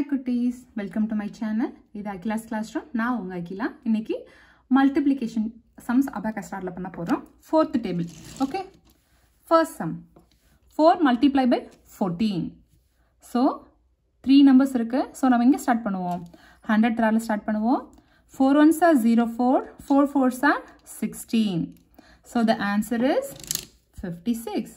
Hi குட்டீஸ் welcome to my channel இது Akila's class room நான் உங்கள் அகிலா இன்னைக்கு மல்டிப்ளிகேஷன் சம்ஸ் அபாக ஸ்டார்டில் பண்ண போகிறோம் fourth table okay first sum four multiply by fourteen so three numbers இருக்குது ஸோ நம்ம இங்கே ஸ்டார்ட் பண்ணுவோம் ஹண்ட்ரட் ட்ராவில் ஸ்டார்ட் பண்ணுவோம் four ones are zero four four fours are sixteen so the answer is fifty six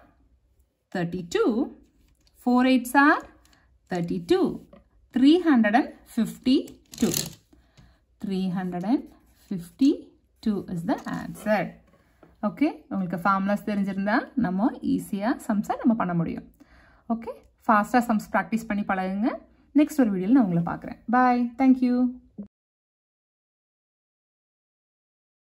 32. 4 eights are 32. 352. 352 is the answer. Okay உங்களுக்கு formulas தெரிஞ்சிருந்தால் நம்ம ஈஸியாக சம்ஸை நம்ம பண்ண முடியும் ஓகே ஃபாஸ்ட்டாக சம்ஸ் ப்ராக்டிஸ் பண்ணி பழகுங்க நெக்ஸ்ட் ஒரு வீடியோவில் நான் உங்களை பார்க்குறேன் பாய் தேங்க்யூ